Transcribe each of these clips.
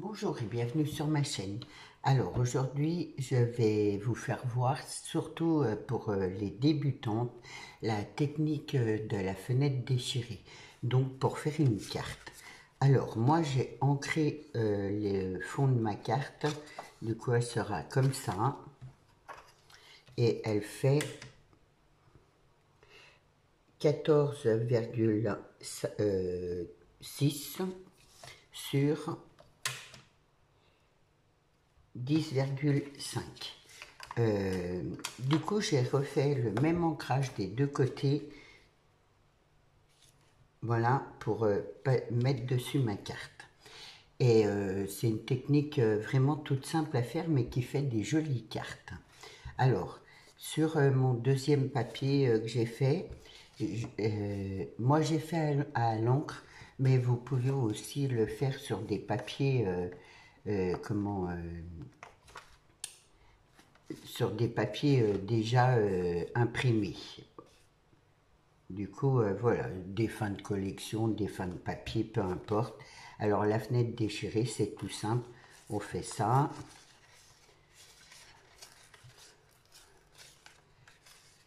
Bonjour et bienvenue sur ma chaîne. Alors aujourd'hui, je vais vous faire voir, surtout euh, pour euh, les débutantes, la technique euh, de la fenêtre déchirée. Donc pour faire une carte. Alors moi j'ai ancré le fond de ma carte. Du coup elle sera comme ça. Et elle fait 14,6 sur 10,5. Euh, du coup, j'ai refait le même ancrage des deux côtés. Voilà, pour euh, mettre dessus ma carte. Et euh, c'est une technique vraiment toute simple à faire, mais qui fait des jolies cartes. Alors, sur mon deuxième papier que j'ai fait, moi j'ai fait à, à l'encre, mais vous pouvez aussi le faire sur des papiers euh, comment, euh, sur des papiers euh, déjà imprimés. Du coup, voilà, des fins de collection, des fins de papier, peu importe. Alors, la fenêtre déchirée, c'est tout simple. On fait ça.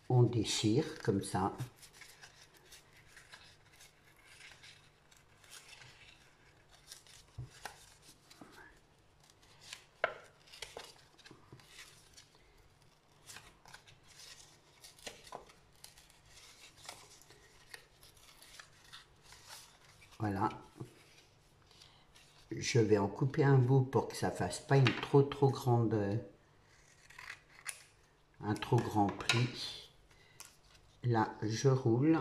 On déchire comme ça. Voilà. Je vais en couper un bout pour que ça fasse pas une trop trop grande un trop grand pli. Là, je roule.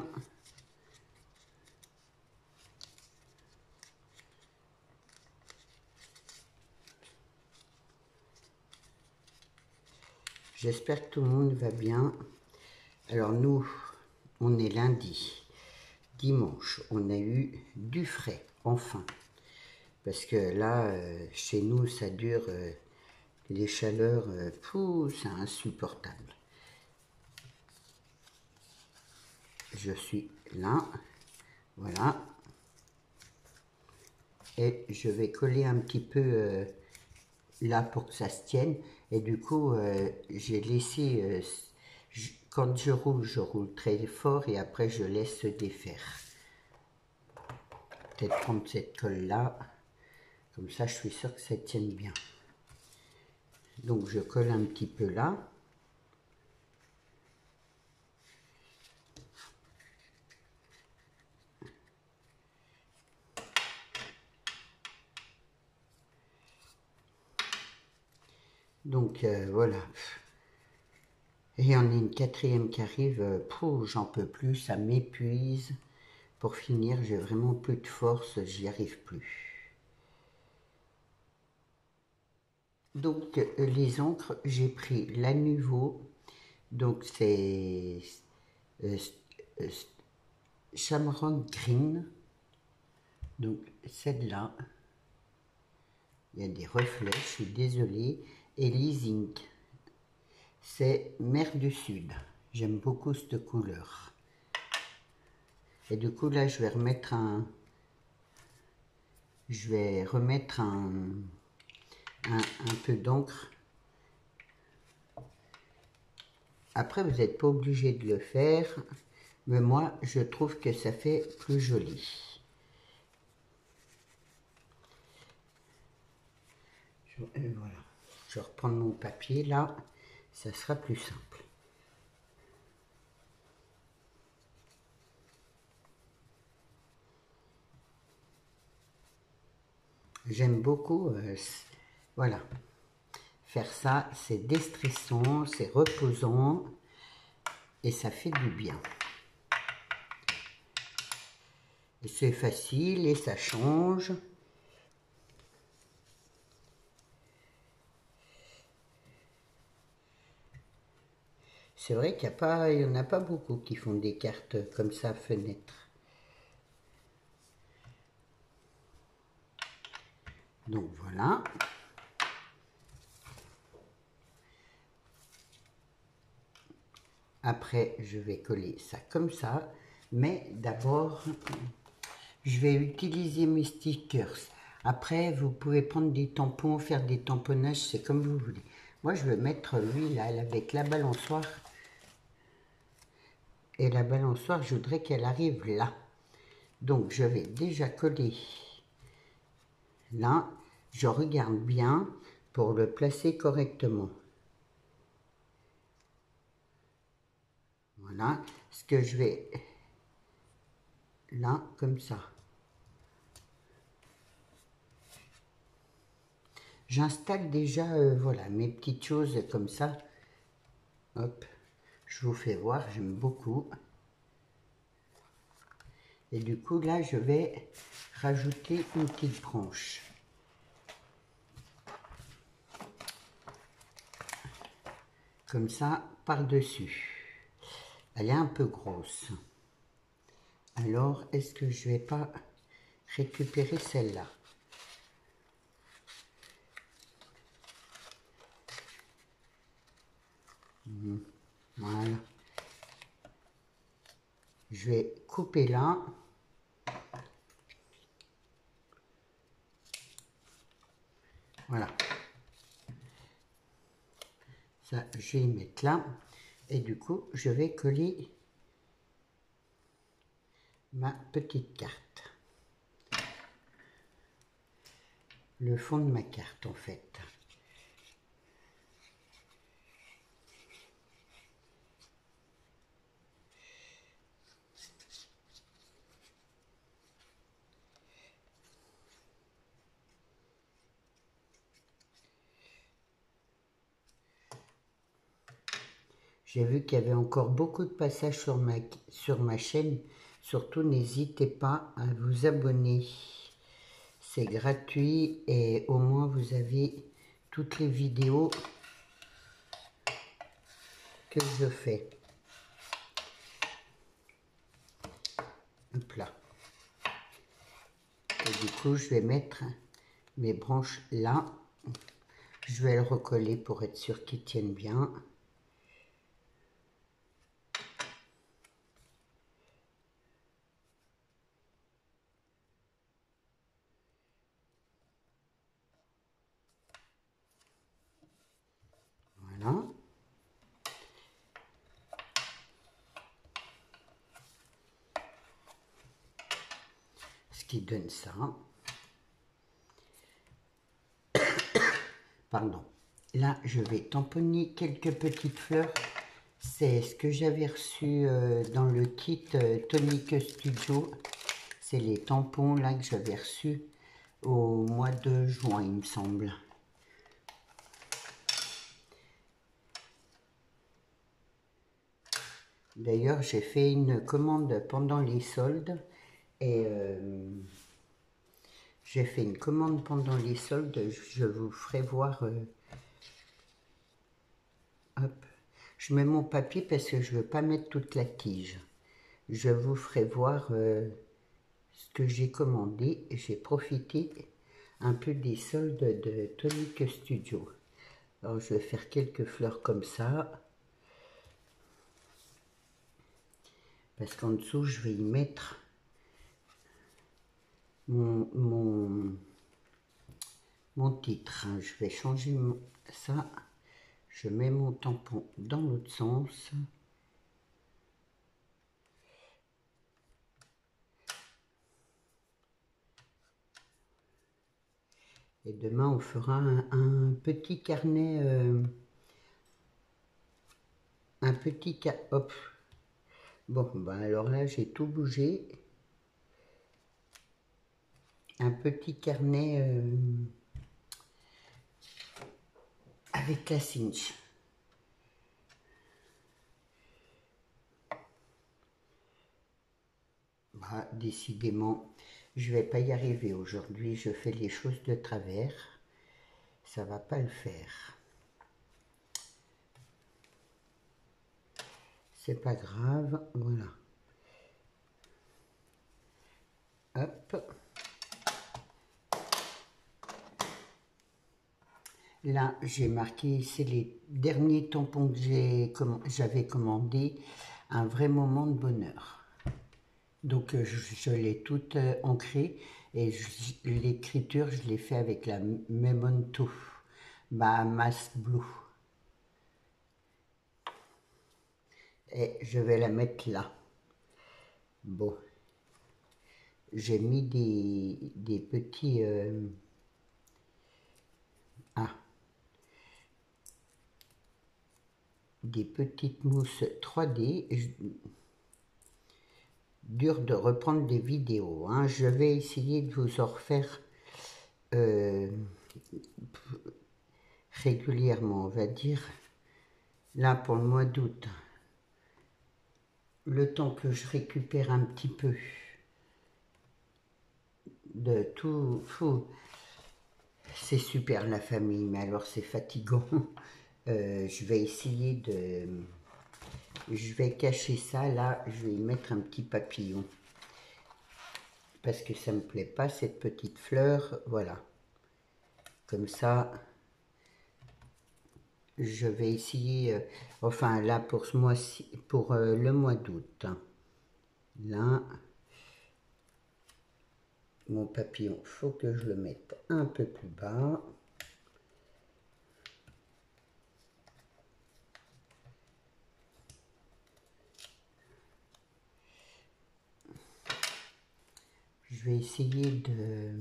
J'espère que tout le monde va bien. Alors nous, on est lundi dimanche, on a eu du frais, enfin. Parce que là, euh, chez nous, ça dure, euh, les chaleurs, euh, c'est insupportable. Je suis là, voilà. Et je vais coller un petit peu là pour que ça se tienne. Et du coup, j'ai laissé quand je roule, je roule très fort et après je laisse se défaire. Peut-être prendre cette colle-là. Comme ça, je suis sûr que ça tienne bien. Donc, je colle un petit peu là. Donc, euh, voilà. Et on a une quatrième qui arrive, j'en peux plus, ça m'épuise. Pour finir, j'ai vraiment plus de force, j'y arrive plus. Donc, euh, les encres, j'ai pris la Nuvo, donc c'est euh, Shamrock Green, donc celle-là, il y a des reflets, je suis désolée, et Leasing c'est Mer du Sud. J'aime beaucoup cette couleur. Et du coup, là, je vais remettre un... Je vais remettre un, un, peu d'encre. Après, vous n'êtes pas obligé de le faire. Mais moi, je trouve que ça fait plus joli. Je, euh, voilà. Je vais reprendre mon papier là ça sera plus simple. J'aime beaucoup, euh, voilà, faire ça, c'est déstressant, c'est reposant et ça fait du bien. C'est facile et ça change. C'est vrai qu'il n'y en a pas beaucoup qui font des cartes comme ça, fenêtre. Donc voilà. Après, je vais coller ça comme ça. Mais d'abord, je vais utiliser mes stickers. Après, vous pouvez prendre des tampons, faire des tamponnages, c'est comme vous voulez. Moi, je vais mettre lui là, avec la balançoire. Et la balançoire, je voudrais qu'elle arrive là. Donc, je vais déjà coller là. Je regarde bien pour le placer correctement. Ce que je vais là, comme ça. J'installe déjà, euh, voilà, mes petites choses comme ça. Hop, je vous fais voir, j'aime beaucoup. Et du coup, là, je vais rajouter une petite branche. Comme ça, par-dessus. Elle est un peu grosse. Alors, est-ce que je vais pas récupérer celle-là? Mhm. Voilà. Je vais couper là. Voilà. Ça, je vais y mettre là. Et du coup, je vais coller ma petite carte. Le fond de ma carte, en fait. J'ai vu qu'il y avait encore beaucoup de passages sur ma, sur ma chaîne. Surtout, n'hésitez pas à vous abonner. C'est gratuit et au moins vous avez toutes les vidéos que je fais. Hop là. Et du coup, je vais mettre mes branches là. Je vais le recoller pour être sûr qu'ils tiennent bien. qui ça. Pardon. Là, je vais tamponner quelques petites fleurs. C'est ce que j'avais reçu euh, dans le kit euh, Tonic Studio. C'est les tampons là que j'avais reçus au mois de juin, il me semble. D'ailleurs, j'ai fait une commande pendant les soldes et euh, j'ai fait une commande pendant les soldes. Je vous ferai voir. Euh, hop. Je mets mon papier parce que je ne veux pas mettre toute la tige. Je vous ferai voir euh, ce que j'ai commandé. J'ai profité un peu des soldes de Tonic Studio. Alors je vais faire quelques fleurs comme ça. Parce qu'en dessous, je vais y mettre mon, mon, titre. Hein. Je vais changer ça. Je mets mon tampon dans l'autre sens. Et demain, on fera un, petit carnet. Euh, un petit... Hop. Bon, ben alors là, j'ai tout bougé un petit carnet euh, avec la cinch. Bah, décidément, je vais pas y arriver aujourd'hui. Je fais les choses de travers. Ça va pas le faire. C'est pas grave. Voilà. Hop. Là, j'ai marqué, c'est les derniers tampons que j'avais commandés, un vrai moment de bonheur. Donc, euh, je, l'ai tout euh, ancré. Et l'écriture, je l'ai fait avec la Memento Bahamas Blue. Et je vais la mettre là. Bon. J'ai mis des, petits... Euh, ah. Des petites mousses 3D dur de reprendre des vidéos. Hein. Je vais essayer de vous en refaire euh, régulièrement, on va dire. Là, pour le mois d'août, le temps que je récupère un petit peu de tout, c'est super la famille, mais alors c'est fatigant. Euh, je vais essayer de je vais cacher ça, là, je vais y mettre un petit papillon. Parce que ça me plaît pas, cette petite fleur, voilà. Comme ça, je vais essayer, euh, enfin là, pour ce mois-ci, pour euh, le mois d'août. Hein. Là, mon papillon, faut que je le mette un peu plus bas. Je vais essayer de...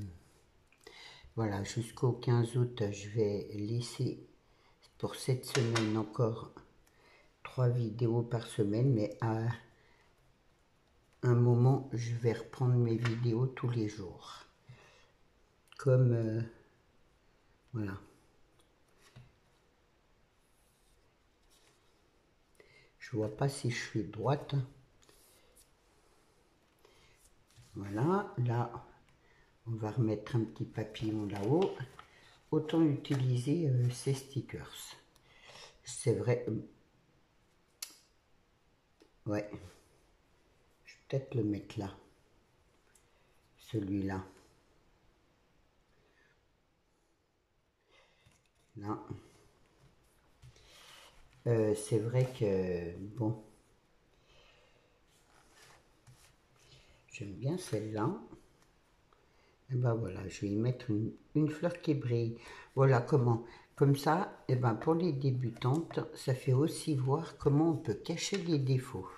Voilà, jusqu'au 15 août, je vais laisser pour cette semaine encore trois vidéos par semaine, mais à un moment, je vais reprendre mes vidéos tous les jours. Comme... Euh, voilà. Je vois pas si je suis droite. Voilà, là, on va remettre un petit papillon là-haut. Autant utiliser euh, ces stickers. C'est vrai. Euh, ouais. Je vais peut-être le mettre là. Celui-là. Là. Euh, c'est vrai que, bon, J'aime bien celle-là. Et ben voilà, je vais y mettre une, fleur qui brille. Voilà comment. Comme ça, et ben pour les débutantes, ça fait aussi voir comment on peut cacher les défauts.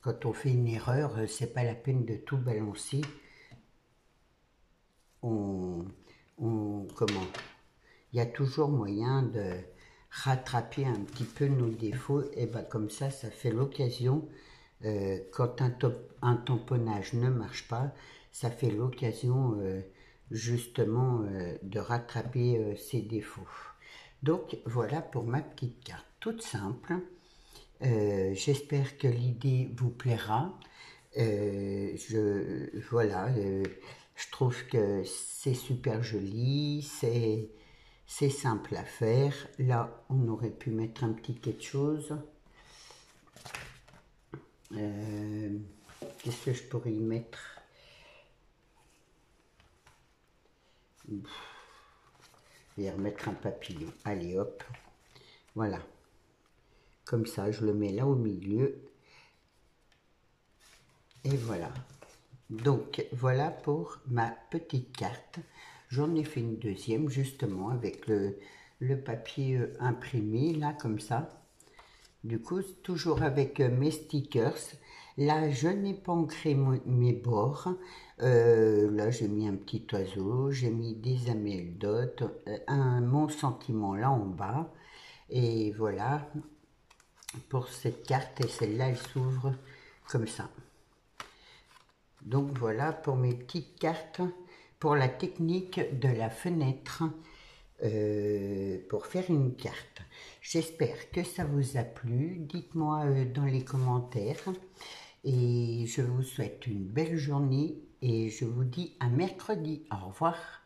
Quand on fait une erreur, c'est pas la peine de tout balancer. On, on comment? Il y a toujours moyen de rattraper un petit peu nos défauts, et ben comme ça, ça fait l'occasion, euh, quand un, top, un, tamponnage ne marche pas, ça fait l'occasion euh, justement euh, de rattraper ses défauts. Donc voilà pour ma petite carte, toute simple. J'espère que l'idée vous plaira. je, voilà, je trouve que c'est super joli, c'est c'est simple à faire. Là, on aurait pu mettre un petit quelque chose. Euh, qu'est-ce que je pourrais y mettre? Je vais remettre un papillon. Allez, hop. Voilà. Comme ça, je le mets là au milieu. Et voilà. Donc, voilà pour ma petite carte. J'en ai fait une deuxième justement avec le, papier euh, imprimé là comme ça. Du coup, toujours avec euh, mes stickers. Là, je n'ai pas ancré mes bords. Euh, là, j'ai mis un petit oiseau, j'ai mis des amélidotes, un mon sentiment là en bas. Et voilà, pour cette carte, et celle-là, elle s'ouvre comme ça. Donc voilà pour mes petites cartes pour la technique de la fenêtre euh, pour faire une carte. J'espère que ça vous a plu. Dites-moi euh, dans les commentaires. Et je vous souhaite une belle journée et je vous dis à mercredi. Au revoir.